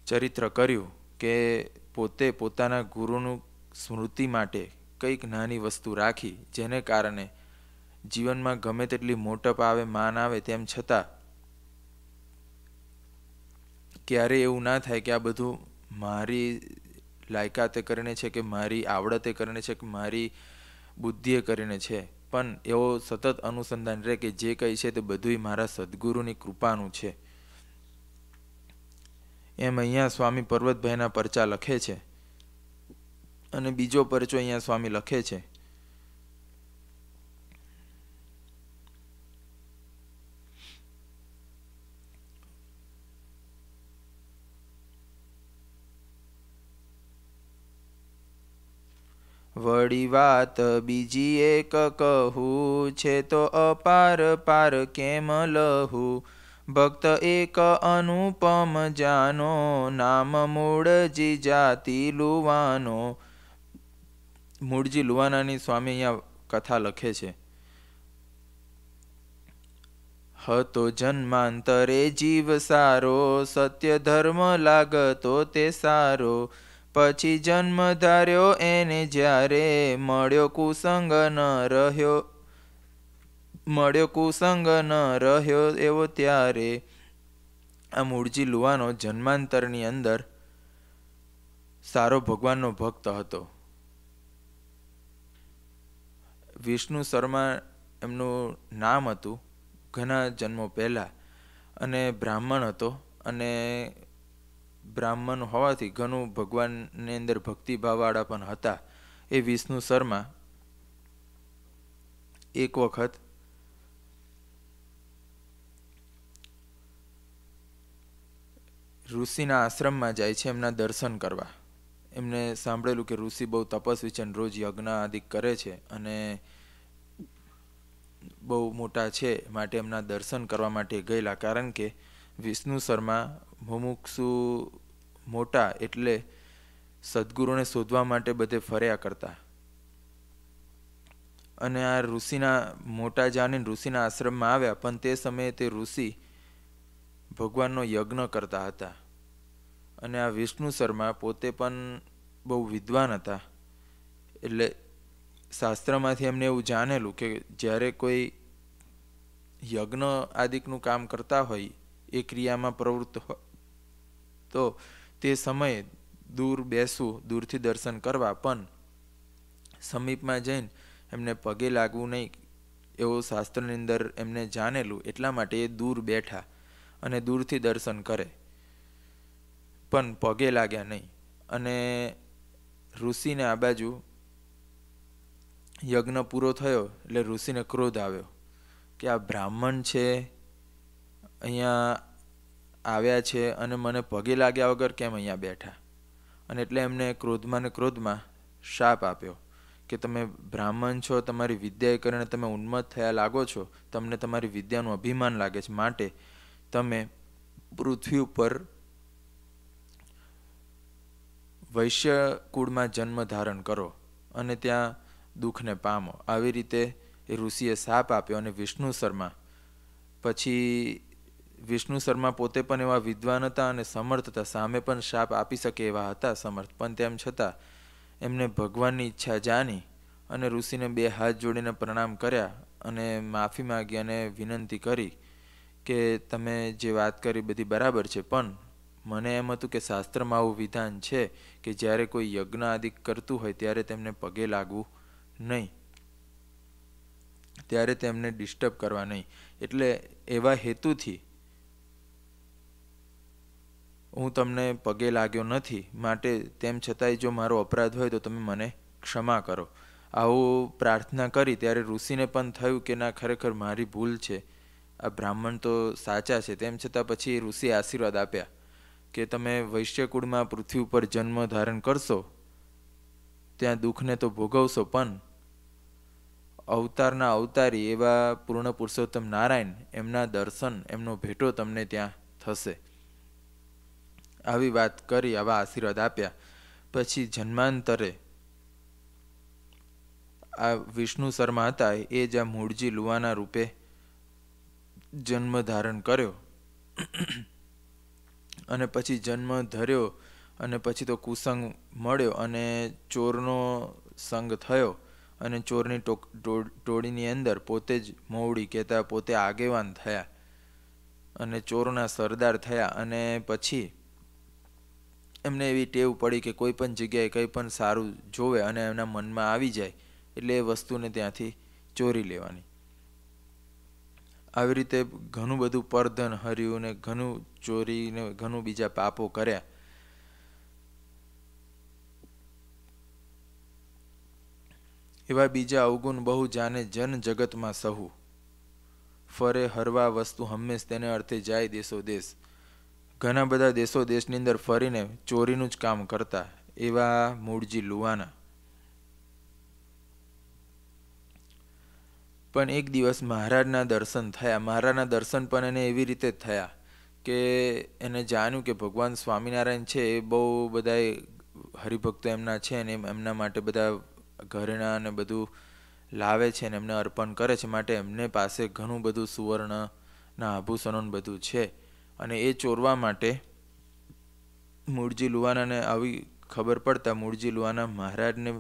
ચરિત્ર કર્યું કે પોતે પોતાના ગુરુનું સ્મૃતિ માટે કંઈક નાની વસ્તુ રાખી, જેને કારણે જીવનમાં ગમે તેટલી મોટપ આવે, માન આવે, તેમ છતાં ક્યારે એવું ના થાય કે આ બધું મારી લાયકાતે કરીને છે કે મારી આવડતે કરીને છે કે મારી બુદ્ધિએ કરીને છે. પણ એવો સતત અનુસંધાન રહે કે જે કંઈ છે તે બધું મારા સદગુરુની કૃપાનું છે. એમ અહીંયા સ્વામી પર્વતભાઈના પરચા લખે છે. અને બીજો પરચો અહીંયા સ્વામી લખે છે. વળી વાત બીજી એક કહું, છે તો અપાર પાર કેમ લહું? ભક્ત એક અનુપમ જાનો, નામ મૂળજી જાતિ લુવાનો. મૂળજી લુવાનાની સ્વામી અહીંયા કથા લખે છે. હતો જન્માંતરે જીવ સારો, સત્ય ધર્મ લાગતો તે સારો. પછી જન્મ ધાર્યો એને જ્યારે મળ્યો કુસંગ ન રહ્યો. મળ્યો કુસંગ ન રહ્યો એવો ત્યારે આ મૂળજી લુવાનો જન્માંતરની અંદર સારો ભગવાનનો ભક્ત હતો. વિષ્ણુ શર્મા એમનું નામ હતું ઘણા જન્મો પહેલાં અને બ્રાહ્મણ હતો અને બ્રાહ્મણ હોવાથી ઘણું ભગવાનની અંદર ભક્તિભાવવાળા પણ હતા. એ વિષ્ણુ શર્મા એક વખત ઋષિના આશ્રમમાં જાય છે એમના દર્શન કરવા. એમને સાંભળેલું કે ઋષિ બહુ તપસ્વી છે રોજ યજ્ઞ આદિ કરે છે અને બહુ મોટા છે માટે એમના દર્શન કરવા માટે ગયેલા. કારણ કે વિષ્ણુ શર્મા મુમુક્ષુ મોટા એટલે સદગુરુને શોધવા માટે બધે ફર્યા કરતા. અને આ ઋષિના મોટા જાણીને ઋષિના આશ્રમમાં આવ્યા, પણ તે સમયે તે ઋષિ ભગવાનનો યજ્ઞ કરતા હતા. અને આ વિષ્ણુ શર્મા પોતે પણ બહુ વિદ્વાન હતા. એટલે શાસ્ત્રમાંથી એમને એવું જાણેલું કે જ્યારે કોઈ યજ્ઞ આદિકનું કામ કરતા હોય, એ ક્રિયામાં પ્રવૃત્ત તો તે સમયે દૂર બેસવું દૂરથી દર્શન કરવા, પણ સમીપમાં જઈને એમને પગે લાગવું નહીં. એવું શાસ્ત્રની અંદર એમને જાણેલું એટલા માટે એ દૂર બેઠા અને દૂરથી દર્શન કરે, પણ પગે લાગ્યા નહીં. અને ઋષિને આ બાજુ યજ્ઞ પૂરો થયો એટલે ઋષિને ક્રોધ આવ્યો કે આ બ્રાહ્મણ છે, અહીંયા આવ્યા છે અને મને પગે લાગ્યા વગર કેમ અહીંયા બેઠા? અને એટલે એમને ક્રોધમાં ને ક્રોધમાં શાપ આપ્યો કે તમે બ્રાહ્મણ છો, તમારી વિદ્યાએ કરીને તમે ઉન્મત થયા લાગો છો, તમને તમારી વિદ્યાનું અભિમાન લાગે છે. માટે તમે પૃથ્વી ઉપર વૈશ્ય કુળમાં જન્મ ધારણ કરો અને ત્યાં દુઃખને પામો. આવી રીતે એ ઋષિએ સાપ આપ્યો અને વિષ્ણુ શર્મા પછી વિષ્ણુ શર્મા પોતે પણ એવા વિદ્વાન હતા અને સમર્થ હતા. સામે પણ શાપ આપી શકે એવા હતા સમર્થ. પણ તેમ છતાં એમને ભગવાનની ઈચ્છા જાણી અને ઋષિને બે હાથ જોડીને પ્રણામ કર્યા અને માફી માગી અને વિનંતી કરી કે તમે જે વાત કરી બધી બરાબર છે, પણ મને એમ હતું કે શાસ્ત્રમાં આવું વિધાન છે કે જ્યારે કોઈ યજ્ઞ આદિ કરતું હોય ત્યારે તેમને પગે લાગવું નહીં. ત્યારે તેમને ડિસ્ટર્બ કરવા નહીં. એટલે એવા હેતુથી હું તમને પગે લાગ્યો નથી માટે તેમ છતાંય જો મારો અપરાધ હોય તો તમે મને ક્ષમા કરો. આવું પ્રાર્થના કરી ત્યારે ઋષિને પણ થયું કે ના, ખરેખર મારી ભૂલ છે. આ બ્રાહ્મણ તો સાચા છે. તેમ છતાં પછી ઋષિ આશીર્વાદ આપ્યા કે તમે વૈશ્યકુળમાં પૃથ્વી ઉપર જન્મ ધારણ કરશો, ત્યાં દુઃખને તો ભોગવશો, પણ અવતારના અવતારી એવા પૂર્ણ પુરુષોત્તમ નારાયણ એમના દર્શન, એમનો ભેટો તમને ત્યાં થશે. આવી વાત કરી, આવા આશીર્વાદ આપ્યા. પછી જન્માંતરે આ વિષ્ણુ શર્મા હતા, એ જ આ મૂળજી લુવાના રૂપે જન્મ ધારણ કર્યો. અને પછી જન્મ ધર્યો, અને પછી તો કુસંગ મળ્યો, અને ચોરનો સંગ થયો, અને ચોરની ટોળીની અંદર પોતે જ મોવડી કહેતા પોતે આગેવાન થયા. અને ચોરના સરદાર થયા, અને પછી એમને એવી ટેવ પડી કે કોઈ પણ જગ્યાએ કંઈ પણ સારું જોવે અને એમના મનમાં આવી જાય, એટલે એ વસ્તુને ત્યાંથી ચોરી લેવાની. આવી રીતે ઘણું બધું પરધન, હર્યું ને ઘણું ચોરીને ઘણું બીજા પાપો કર્યા. એવા બીજા અવગુણ બહુ જાને જન જગતમાં સહુ. ફરે હરવા વસ્તુ હંમેશ તેને અર્થે જાય દેશો દેશ. ઘણા બધા દેશો દેશની અંદર ફરીને ચોરીનું જ કામ કરતા, એવા મૂળજી લુવાના પણ એક દિવસ મહારાજના દર્શન થયા. મહારાજના દર્શન પણ એને એવી રીતે થયા કે એને જાણ્યું કે ભગવાન સ્વામિનારાયણ છે, એ બહુ બધા હરિભક્તો એમના છે અને એમના માટે બધા ઘરેણા અને બધું લાવે છે અને એમને અર્પણ કરે છે, માટે એમને પાસે ઘણું બધું સુવર્ણના આભૂષણો બધું છે. અને એ ચોરવા માટે મૂળજી લુવાનાને આવી ખબર પડતા મૂળજી લુવાના મહારાજને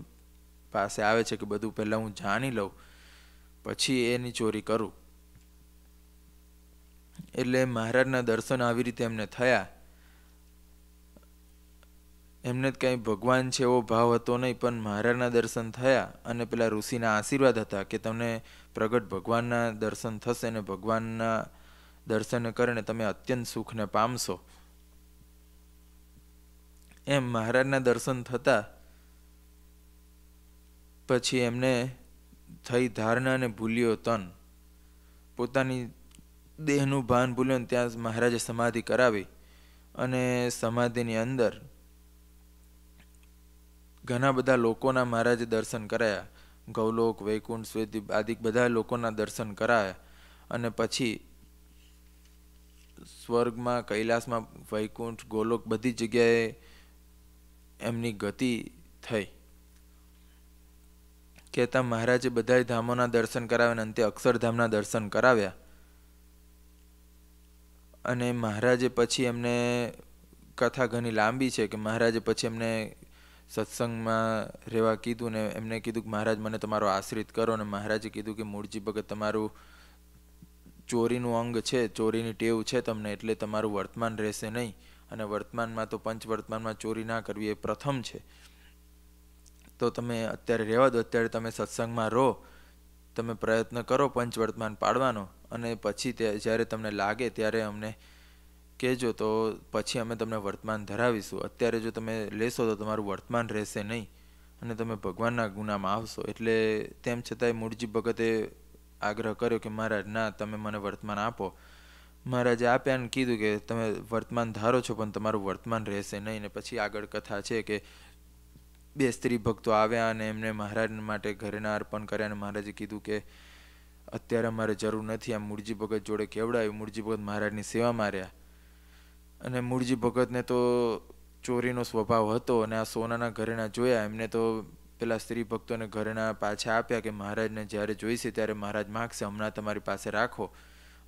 પાસે આવે છે કે બધું પહેલાં હું જાણી લઉં, પછી એની ચોરી કરું. એટલે મહારાજના દર્શન આવી રીતે એમને થયા. એમને કંઈ ભગવાન છે એવો ભાવ હતો નહીં, પણ મહારાજના દર્શન થયા અને પેલા ઋષિના આશીર્વાદ હતા કે તમને પ્રગટ ભગવાનના દર્શન થશે અને ભગવાનના દર્શન કરીને તમે અત્યંત સુખને પામશો. એમ મહારાજના દર્શન થતા પછી એમને થઈ ધારણા અને ભૂલ્યો તન. પોતાની દેહનું ભાન ભૂલ્યો ત્યાં મહારાજે સમાધિ કરાવી અને સમાધિની અંદર ઘણા બધા લોકોના મહારાજે દર્શન કરાયા. ગૌલોક, વૈકુંઠ સ્વેદીપ આદિ બધા લોકોના દર્શન કરાયા અને પછી સ્વર્ગમાં, કૈલાસમાં, વૈકુંઠ, ગોલોક બધી જગ્યાએ એમની ગતિ થઈ. કહેતા મહારાજે બધા ધામોના દર્શન કરાવ્યા અને અંતે અક્ષરધામના દર્શન કરાવ્યા. અને મહારાજે પછી એમને કથા ઘણી લાંબી છે કે મહારાજે પછી એમને સત્સંગમાં રહેવા કીધું ને એમને કીધું કે મહારાજ મને તમારો આશ્રિત કરો અને મહારાજે કીધું કે મૂળજી ભગત તમારું ચોરીનું અંગ છે, ચોરીની ટેવ છે તમને એટલે તમારું વર્તમાન રહેશે નહીં. અને વર્તમાનમાં તો પંચ વર્તમાનમાં ચોરી ના કરવી એ પ્રથમ છે. તો તમે અત્યારે રહેવા દો, અત્યારે તમે સત્સંગમાં રહો, તમે પ્રયત્ન કરો પંચ વર્તમાન પાડવાનો. અને પછી તે જ્યારે તમને લાગે ત્યારે અમને કહેજો તો પછી અમે તમને વર્તમાન ધરાવીશું. અત્યારે જો તમે લેશો તો તમારું વર્તમાન રહેશે નહીં. અને તમે ભગવાનના ગુનામાં આવશો. એટલે તેમ છતાંય મૂળજી ભગતે આગ્રહ કર્યો કે મહારાજ, ના, તમે મને વર્તમાન આપો. મહારાજે આપ્યા અને કીધું કે, તમે વર્તમાન ધારો છો, પણ તમારું વર્તમાન રહેશે નહીં. ને પછી આગળ કથા છે કે બે સ્ત્રી ભક્તો આવ્યા અને એમને મહારાજ માટે ઘરેના અર્પણ કર્યા અને મહારાજે કીધું કે, અત્યારે અમારે જરૂર નથી. આ મૂળજી ભગત જોડે કેવડાવ્યું મૂળજી ભગત મહારાજની સેવા માર્યા. અને મૂળજી ભગતને તો ચોરીનો સ્વભાવ હતો અને આ સોનાના ઘરેણા જોયા. એમને તો પેલા સ્ત્રી ભક્તોને ઘરેણા પાછા આપ્યા કે મહારાજને જ્યારે જોઈશે ત્યારે મહારાજ માગશે, હમણાં તમારી પાસે રાખો.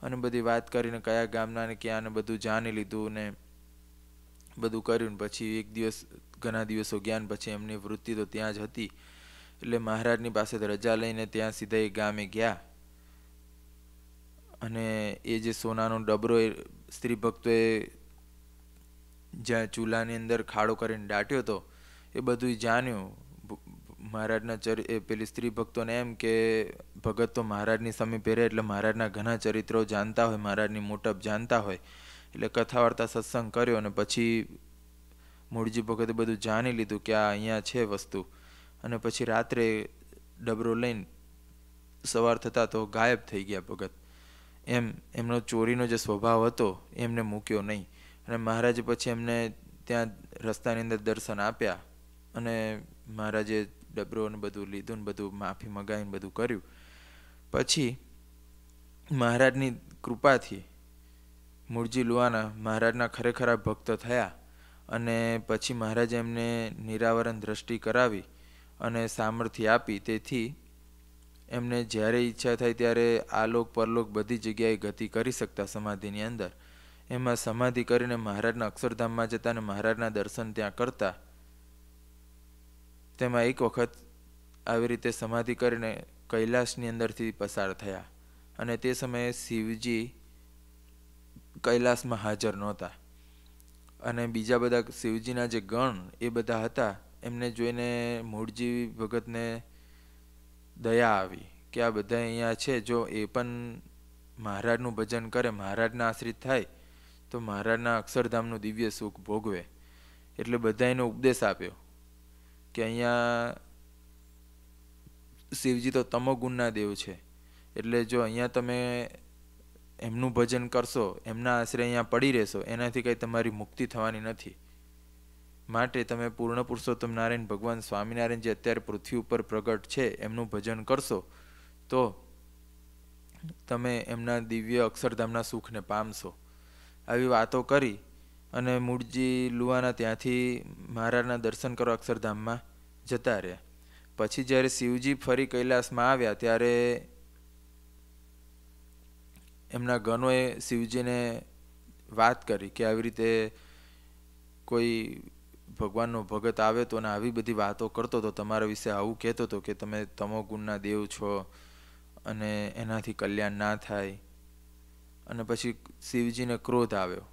અને બધી વાત કરીને કયા ગામના ને ક્યાં ને બધું જાણી લીધું ને બધું કર્યું પછી એક દિવસ, ઘણા દિવસો જ્ઞાન પછી એમની વૃત્તિ તો ત્યાં જ હતી. એટલે મહારાજની પાસે રજા લઈને ત્યાં સીધા એ ગામે ગયા. અને એ જે સોનાનો ડબરો એ સ્ત્રી ભક્તોએ જ્યાં ચૂલાની અંદર ખાડો કરીને દાટ્યો હતો એ બધું જાણ્યું. મહારાજના ચરિ, એ પેલી સ્ત્રી ભક્તોને એમ કે, ભગત તો મહારાજની સમી પહેરે એટલે મહારાજના ઘણા ચરિત્રો જાણતા હોય, મહારાજની મોટપ જાણતા હોય. એટલે કથા વાર્તા સત્સંગ કર્યો અને પછી મૂળજી ભગતે બધું જાણી લીધું કે આ અહીંયા છે વસ્તુ. અને પછી રાત્રે ડબરો લઈને સવાર થતાં તો ગાયબ થઈ ગયા ભગત. એમ, એમનો ચોરીનો જે સ્વભાવ હતો, એમને મૂક્યો નહીં. અને મહારાજે પછી એમને ત્યાં રસ્તાની અંદર દર્શન આપ્યા અને મહારાજે ડબરો ને બધું લીધું ને બધું માફી મગાવીને બધું કર્યું. પછી મહારાજની કૃપાથી મૂળજી લુવાના મહારાજના ખરેખરા ભક્ત થયા અને પછી મહારાજે એમને નિરાવરણ દ્રષ્ટિ કરાવી અને સામર્થ્ય આપી. તેથી એમને જ્યારે ઈચ્છા થાય ત્યારે આલોક પરલોક બધી જગ્યાએ ગતિ કરી શકતા સમાધિની અંદર. એમાં સમાધિ કરીને મહારાજના અક્ષરધામમાં જતા અને મહારાજના દર્શન ત્યાં કરતા તેમાં એક વખત આવી રીતે સમાધિ કરીને કૈલાસની અંદરથી પસાર થયા અને તે સમયે શિવજી કૈલાસમાં હાજર નહોતા. અને બીજા બધા શિવજીના જે ગણ એ બધા હતા, એમને જોઈને મૂળજી ભગતને દયા આવી કે આ બધા અહીંયા છે, જો એ પણ મહારાજનું ભજન કરે, મહારાજના આશ્રિત થાય, તો મહારાજના અક્ષરધામનું દિવ્ય સુખ ભોગવે. એટલે બધા એનો ઉપદેશ આપ્યો. કે અહીંયા શિવજી તો તમોગુણના દેવ છે. એટલે જો અહીંયા તમે એમનું ભજન કરશો, એમના આશરે અહીંયા પડી રહેશો, એનાથી કંઈ તમારી મુક્તિ થવાની નથી. માટે તમે પૂર્ણ પુરુષોત્તમ નારાયણ ભગવાન સ્વામિનારાયણ જે અત્યારે પૃથ્વી ઉપર પ્રગટ છે, એમનું ભજન કરશો, તો તમે એમના દિવ્ય અક્ષરધામના સુખને પામશો. આવી વાતો કરી અને મૂળજી લુવાના ત્યાંથી મહારાજના દર્શન કરવા અક્ષરધામમાં જતા રહ્યા. પછી જ્યારે શિવજી ફરી કૈલાસમાં આવ્યા, ત્યારે એમના ગણોએ શિવજીને વાત કરી કે આવી રીતે કોઈ ભગવાનનો ભગત આવે તો અને આવી બધી વાતો કરતો હતો તમારા વિશે આવું કહેતો હતો કે તમે તમોગુણના દેવ છો અને એનાથી કલ્યાણ ના થાય. અને પછી શિવજીને ક્રોધ આવ્યો.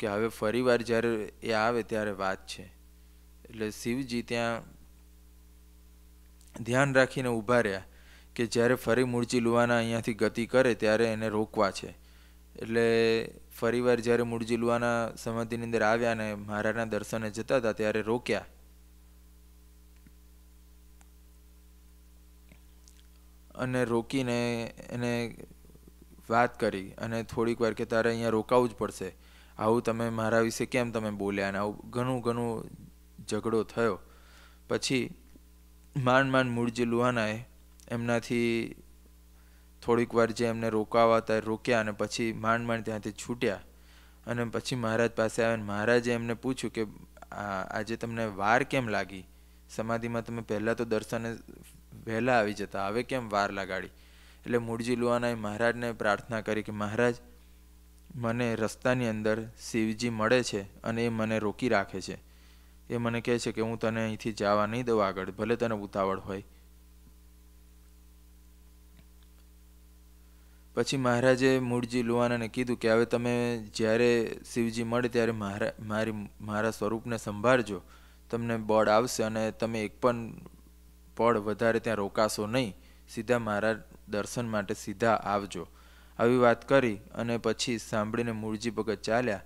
કે હવે ફરીવાર જ્યારે એ આવે ત્યારે વાત છે. એટલે શિવજી ત્યાં ધ્યાન રાખીને ઊભા રહ્યા કે જ્યારે ફરી મૂળજી લુવાના અહીંયાથી ગતિ કરે ત્યારે એને રોકવા છે. એટલે ફરીવાર જ્યારે મૂળજી લુવાના સમાધિની અંદર આવ્યા અને મહારાજના દર્શને જતા હતા ત્યારે રોક્યા. અને રોકીને એને વાત કરી અને થોડીક વાર કે તારે અહીંયા રોકાવું જ પડશે. આવું તમે મારા વિશે કેમ તમે બોલ્યા અને આવું ઘણું ઘણું ઝઘડો થયો. પછી માંડ માંડ મૂળજી લુહાનાએ એમનાથી થોડીક વાર જે એમને રોકાવા હતા રોક્યા અને પછી માંડ માંડ ત્યાંથી છૂટ્યા. અને પછી મહારાજ પાસે આવ્યા મહારાજે એમને પૂછ્યું કે આજે તમને વાર કેમ લાગી? સમાધિમાં તમે પહેલાં તો દર્શને વહેલા આવી જતા, હવે કેમ વાર લગાડી? એટલે મૂળજી લુહાનાએ મહારાજને પ્રાર્થના કરી કે, મહારાજ મને રસ્તાની અંદર શિવજી મળે છે અને એ મને રોકી રાખે છે. એ મને કહે છે કે હું તને અહીંથી જવા નહીં દઉં આગળ, ભલે તને ઉતાવળ હોય. પછી મહારાજે મૂળજી લુવાનાને કીધું કે હવે તમે જ્યારે શિવજી મળે ત્યારે મારા, મારી, મારા સ્વરૂપને સંભાળજો. તમને બળ આવશે અને તમે એક પણ પળ વધારે ત્યાં રોકાશો નહીં. સીધા મારા દર્શન માટે સીધા આવજો. આવી વાત કરી અને પછી સાંભળીને મૂળજી ભગત ચાલ્યા.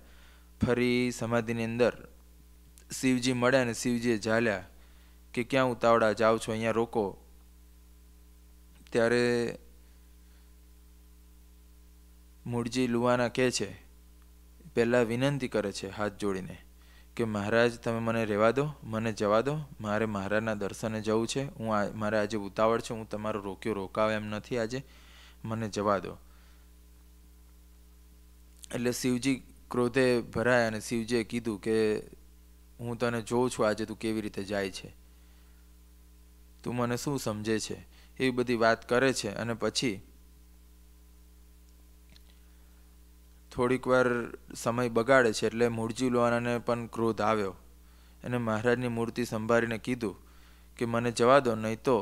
ફરી સમાધિની અંદર શિવજી મળ્યા ને શિવજીએ ચાલ્યા કે ક્યાં ઉતાવળા જાઓ છો, અહીંયા રોકો. ત્યારે મૂળજી લુવાના કહે છે, પહેલાં વિનંતી કરે છે હાથ જોડીને કે મહારાજ, તમે મને રહેવા દો, મને જવા દો. મારે મહારાજના દર્શને જવું છે. હું મારે આજે ઉતાવળ છે. હું તમારો રોક્યો રોકાવ એમ નથી આજે. મને જવા દો. એટલે શિવજી ક્રોધે ભરાયા અને શિવજીએ કીધું કે હું તને જોઉં છું આજે તું કેવી રીતે જાય છે. તું મને શું સમજે છે? એવી બધી વાત કરે છે અને પછી થોડીક વાર સમય બગાડે છે એટલે મૂળજી લોહાનાને પણ ક્રોધ આવ્યો. એને મહારાજની મૂર્તિ સંભાળીને કીધું કે મને જવા દો, નહીં તો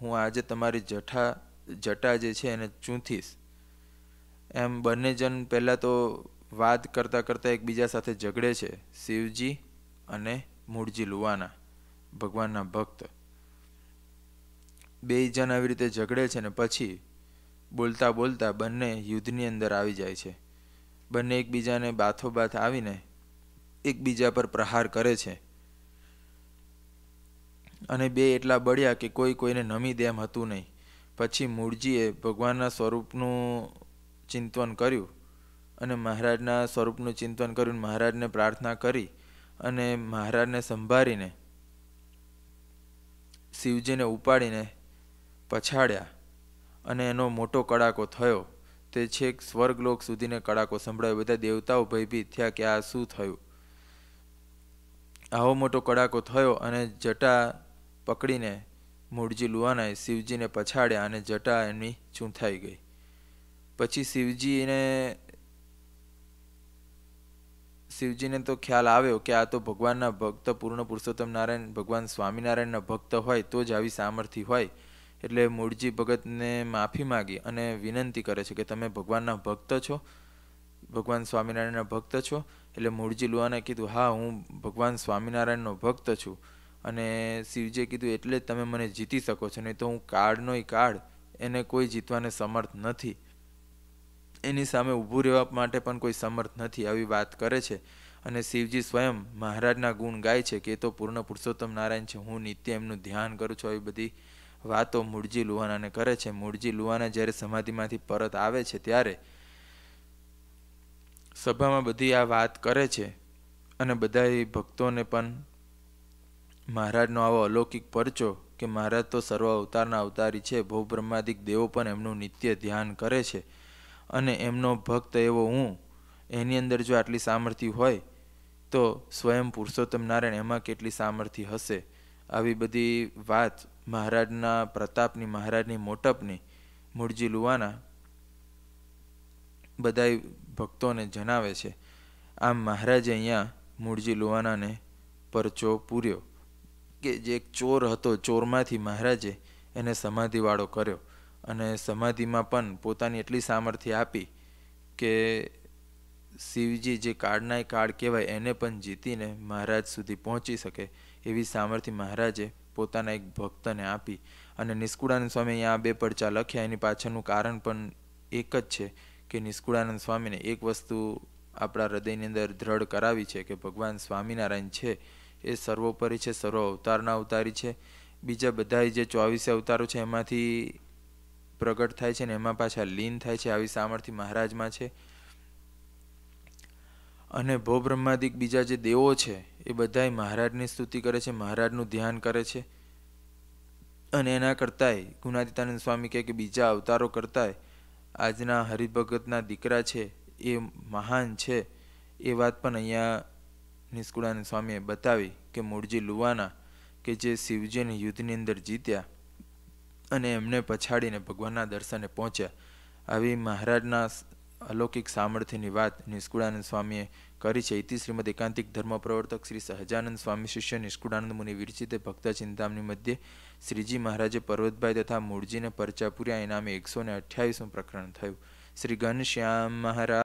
હું આજે તમારી જઠા જટા જે છે એને ચૂંથીશ. એમ બંને જણ પહેલાં તો વાત કરતાં કરતાં એકબીજા સાથે ઝઘડે છે, શિવજી અને મૂળજી લુવાના, ભગવાનના ભક્ત. બે જણ આવી રીતે ઝઘડે છે ને પછી બોલતા બોલતા બંને યુદ્ધની અંદર આવી જાય છે. બંને એકબીજાને બાથોબાથ આવીને એકબીજા પર પ્રહાર કરે છે. અને બે એટલા બળ્યા કે કોઈ કોઈને નમી દેમ હતું નહીં. પછી મૂળજીએ ભગવાનના સ્વરૂપનું ચિંતન કર્યું અને મહારાજના સ્વરૂપનું ચિંતન કર્યું મહારાજને પ્રાર્થના કરી અને મહારાજને સંભાળીને શિવજીને ઉપાડીને પછાડ્યા અને એનો મોટો કડાકો થયો. તે છેક સ્વર્ગલોક સુધીને કડાકો સંભળાયો. બધા દેવતાઓ ભયભીત થયા કે આ શું થયું? આવો મોટો કડાકો થયો અને જટા પકડીને મૂળજી લુવાનાએ શિવજીને પછાડ્યા અને જટા એમની ચૂંથાઈ ગઈ. પછી શિવજીને શિવજીને તો ખ્યાલ આવ્યો કે આ તો ભગવાનના ભક્ત, પૂર્ણ પુરુષોત્તમ નારાયણ, ભગવાન સ્વામિનારાયણના ભક્ત હોય, તો જ આવી સામર્થ્ય હોય. એટલે મૂળજી ભગતને માફી માગી અને વિનંતી કરે છે કે તમે ભગવાનના ભક્ત છો, ભગવાન સ્વામિનારાયણના ભક્ત છો. એટલે મૂળજી લુવાને કીધું, હા, હું ભગવાન સ્વામિનારાયણનો ભક્ત છું. અને શિવજીએ કીધું, એટલે જ તમે મને જીતી શકો છો, નહીં તો હું કાળનોય કાળ એને કોઈ જીતવાને સમર્થ નથી. એની સામે ઊભું રહેવા માટે પણ કોઈ સમર્થ નથી આવી વાત કરે છે. અને શિવજી સ્વયં મહારાજના ગુણ ગાય છે કે તો પૂર્ણ પુરુષોત્તમ નારાયણ છે. હું નિત્ય એમનું ધ્યાન કરું છું. આવી બધી વાતો મૂળજી લુહાનાને કરે છે. મૂળજી લુહાના જ્યારે સમાધિમાંથી પરત આવે છે ત્યારે સભામાં બધી આ વાત કરે છે અને બધા ભક્તોને પણ મહારાજનો આવો અલૌકિક પરચો કે મહારાજ તો સર્વ અવતારના અવતારી છે. ભૂ બ્રહ્માદિક દેવો પણ એમનું નિત્ય ધ્યાન કરે છે. અને એમનો ભક્ત એવો હું, એની અંદર જો આટલી સામર્થ્ય હોય, તો સ્વયં પુરુષોત્તમ નારાયણ એમાં કેટલી સામર્થ્ય હશે? આવી બધી વાત મહારાજના પ્રતાપની, મહારાજની મોટપની, મૂળજી લુવાના બધાય ભક્તોને જણાવે છે. આમ મહારાજે અહીંયા મૂળજી લુવાનાને પરચો પૂર્યો કે જે એક ચોર હતો, ચોરમાંથી મહારાજે એને સમાધિવાળો કર્યો. અને સમાધિમાં પણ પોતાની એટલી સામર્થ્ય આપી કે શિવજી જે કાળના કાળ કહેવાય, એને પણ જીતીને મહારાજ સુધી પહોંચી શકે એવી સામર્થ્ય મહારાજે પોતાના એક ભક્તને આપી. અને નિષ્કુળાનંદ સ્વામી અહીંયા બે પડચા લખ્યા, એની પાછળનું કારણ પણ એક જ છે કે નિષ્કુળાનંદ સ્વામીને એક વસ્તુ આપણા હૃદયની અંદર દ્રઢ કરાવી છે કે ભગવાન સ્વામિનારાયણ છે. એ સર્વોપરી છે, સર્વ અવતારના અવતારી છે. બીજા બધા જે ચોવીસે અવતારો છે, એમાંથી પ્રગટ થાય છે ને એમાં પાછા લીન થાય છે, આવી સામર્થ્ય મહારાજમાં છે. અને ભો બ્રહ્માદિક બીજા જે દેવો છે, એ બધાય મહારાજની સ્તુતિ કરે છે, મહારાજનું ધ્યાન કરે છે. અને એના કરતાંય ગુણાતીતાનંદ સ્વામી કહે કે બીજા અવતારો કરતાંય આજના હરિભગતના દીકરા છે, એ મહાન છે. એ વાત પણ અહીંયા નિષ્કુળાનંદ સ્વામીએ બતાવી કે મૂળજી લુવાના કે જે શિવજીને યુદ્ધની અંદર જીત્યા અને એમને પછાડીને ભગવાનના દર્શને પહોંચ્યા. આવી મહારાજના અલૌકિક સામર્થ્યની વાત નિષ્કુળાનંદ સ્વામીએ કરી છે. ઇતિ શ્રીમદ એકાંતિક ધર્મ પ્રવર્તક શ્રી સહજાનંદ સ્વામી શિષ્ય નિષ્કુળાનંદ મુનિ વિરચિતે ભક્ત ચિંતામણી મધ્યે શ્રીજી મહારાજે પર્વતભાઈ તથા મૂળજીને પરચા પૂર્યા. ઇનામે એકસો ને અઠ્યાવીસમું પ્રકરણ થયું. શ્રી ઘનશ્યામ મહારાજ